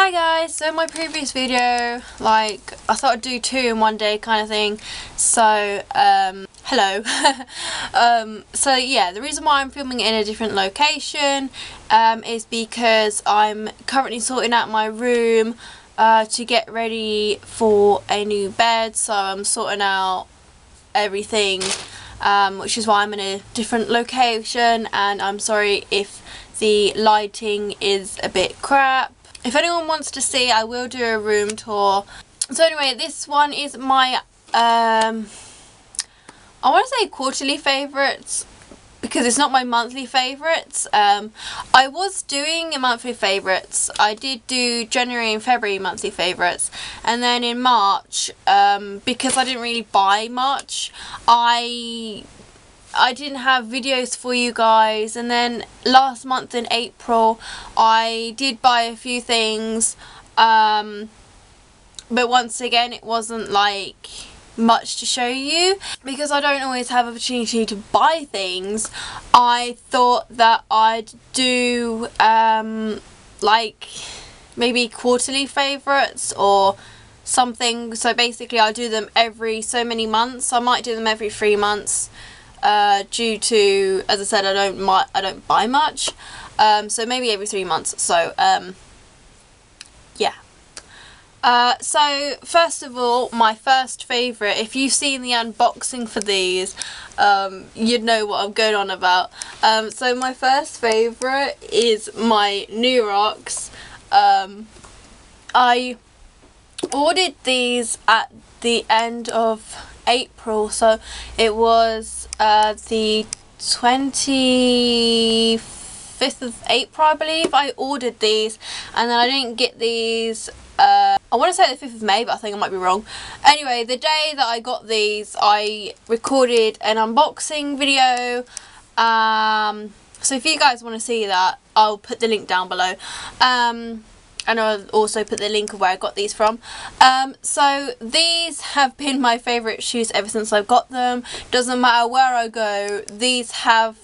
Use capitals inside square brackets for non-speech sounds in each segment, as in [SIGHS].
Hi guys, so in my previous video, like, I thought I'd do two in one day kind of thing, so, um, hello. [LAUGHS] um, so yeah, the reason why I'm filming in a different location, um, is because I'm currently sorting out my room, uh, to get ready for a new bed, so I'm sorting out everything, um, which is why I'm in a different location, and I'm sorry if the lighting is a bit crap if anyone wants to see, I will do a room tour. So anyway, this one is my, um, I want to say quarterly favourites because it's not my monthly favourites. Um, I was doing a monthly favourites. I did do January and February monthly favourites. And then in March, um, because I didn't really buy much, I I didn't have videos for you guys and then last month in April I did buy a few things um, but once again it wasn't like much to show you. Because I don't always have opportunity to buy things I thought that I'd do um, like maybe quarterly favourites or something. So basically I do them every so many months. I might do them every three months uh, due to, as I said, I don't I don't buy much, um, so maybe every three months. So um, yeah. Uh, so first of all, my first favourite, if you've seen the unboxing for these, um, you'd know what I'm going on about. Um, so my first favourite is my New Rocks. Um, I ordered these at the end of April so it was uh, the 25th of April I believe I ordered these and then I didn't get these uh, I want to say the 5th of May but I think I might be wrong. Anyway the day that I got these I recorded an unboxing video um, so if you guys want to see that I'll put the link down below. Um, and I'll also put the link of where I got these from. Um, so these have been my favourite shoes ever since I've got them. Doesn't matter where I go, these have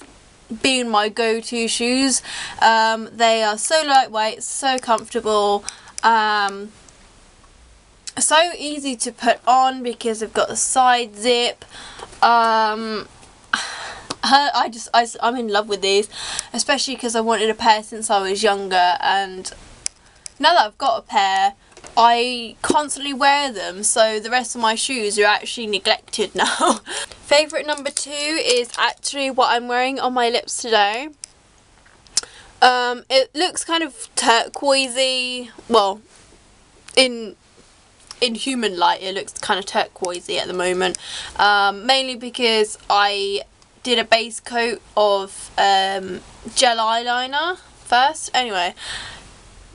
been my go-to shoes. Um, they are so lightweight, so comfortable, um, so easy to put on because they've got the side zip. Um, [SIGHS] I just I, I'm in love with these especially because I wanted a pair since I was younger and now that I've got a pair, I constantly wear them, so the rest of my shoes are actually neglected [LAUGHS] now. Favourite number two is actually what I'm wearing on my lips today. Um, it looks kind of turquoisey, well, in in human light it looks kind of turquoisey at the moment, um, mainly because I did a base coat of um, gel eyeliner first. Anyway,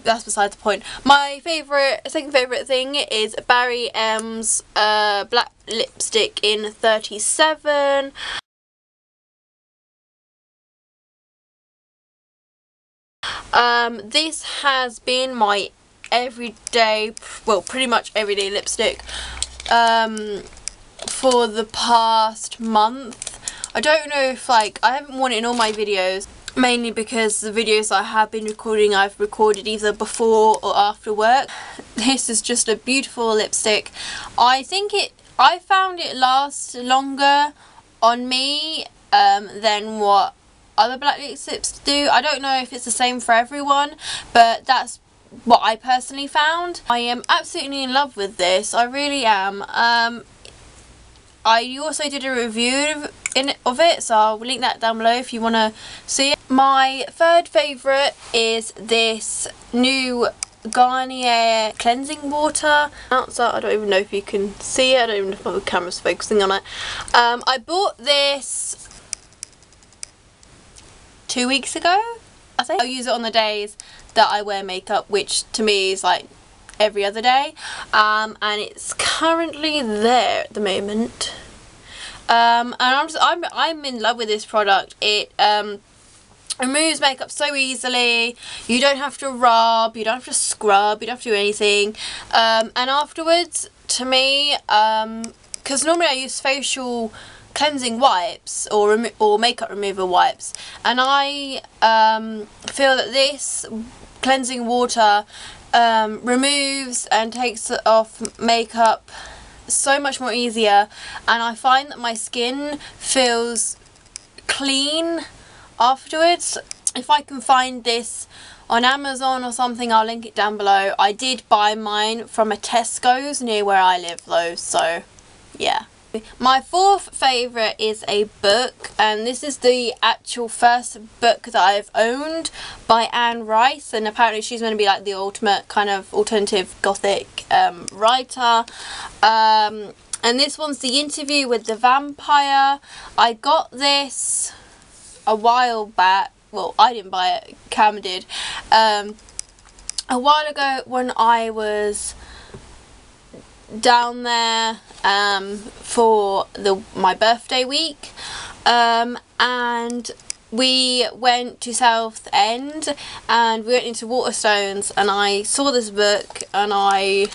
that's beside the point. My favourite, second favourite thing is Barry M's uh, black lipstick in 37. Um, this has been my everyday, well pretty much everyday lipstick um, for the past month. I don't know if like, I haven't worn it in all my videos mainly because the videos I have been recording I've recorded either before or after work. [LAUGHS] This is just a beautiful lipstick. I think it, I found it lasts longer on me um, than what other black lipsticks do. I don't know if it's the same for everyone but that's what I personally found. I am absolutely in love with this, I really am. Um, I also did a review in of it so I'll link that down below if you want to see it. My third favourite is this new Garnier cleansing water. Outside I don't even know if you can see it I don't even know if my camera's focusing on it. Um, I bought this two weeks ago I think. I'll use it on the days that I wear makeup which to me is like every other day. Um, and it's currently there at the moment. Um, and I'm, just, I'm, I'm in love with this product. It um, removes makeup so easily. You don't have to rub you don't have to scrub you don't have to do anything. Um, and afterwards to me because um, normally I use facial cleansing wipes or or makeup remover wipes. And I um, feel that this cleansing water um, removes and takes off makeup so much more easier and I find that my skin feels clean afterwards. If I can find this on Amazon or something I'll link it down below. I did buy mine from a Tesco's near where I live though so yeah. My fourth favourite is a book and this is the actual first book that I've owned by Anne Rice and apparently she's going to be like the ultimate kind of alternative gothic um, writer. Um, and this one's the interview with the vampire. I got this a while back. Well, I didn't buy it. Cam did. Um, a while ago when I was down there um, for the my birthday week. Um, and we went to Southend and we went into Waterstones and I saw this book and I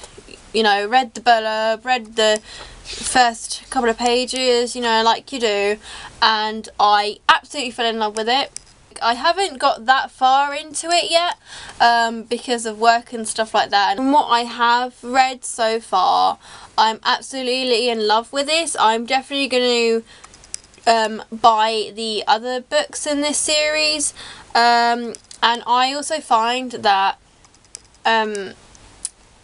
you know read the blurb read the first couple of pages you know like you do. And I absolutely fell in love with it I haven't got that far into it yet um, because of work and stuff like that. And what I have read so far, I'm absolutely in love with this. I'm definitely going to um, buy the other books in this series. Um, and I also find that um,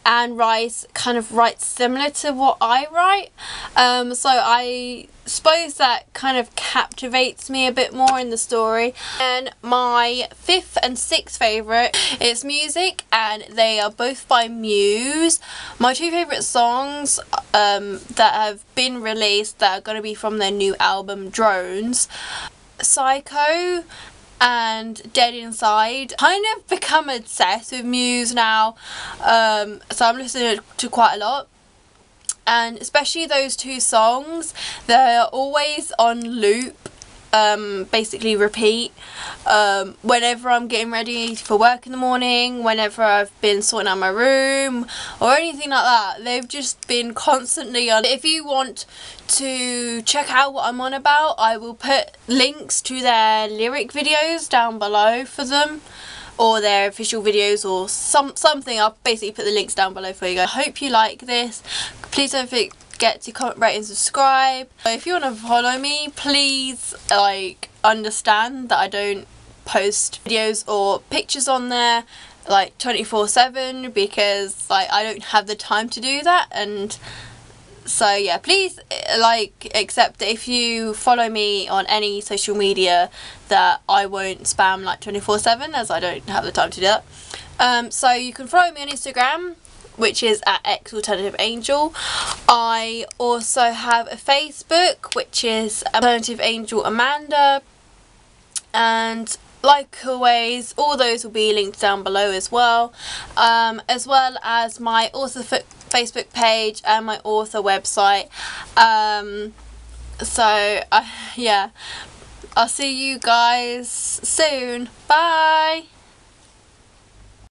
Anne Rice kind of writes similar to what I write. Um, so I suppose that kind of captivates me a bit more in the story. And my fifth and sixth favourite is music and they are both by Muse. My two favourite songs um, that have been released that are going to be from their new album Drones. Psycho and Dead Inside. Kind of become obsessed with Muse now, um, so I'm listening to quite a lot. And especially those two songs, they're always on loop um, basically repeat um, whenever I'm getting ready for work in the morning, whenever I've been sorting out my room or anything like that. They've just been constantly on. If you want to check out what I'm on about, I will put links to their lyric videos down below for them or their official videos or some something. I'll basically put the links down below for you guys. I hope you like this. Please don't forget to comment, rate and subscribe. If you want to follow me, please like understand that I don't post videos or pictures on there like 24 7 because like I don't have the time to do that and so yeah please like accept that if you follow me on any social media that I won't spam like 24 7 as I don't have the time to do that um, so you can follow me on Instagram which is at X Alternative Angel. I also have a Facebook which is Alternative Angel Amanda. And like always all those will be linked down below as well. Um, as well as my author Facebook page and my author website. Um, so uh, [LAUGHS] yeah. I'll see you guys soon. Bye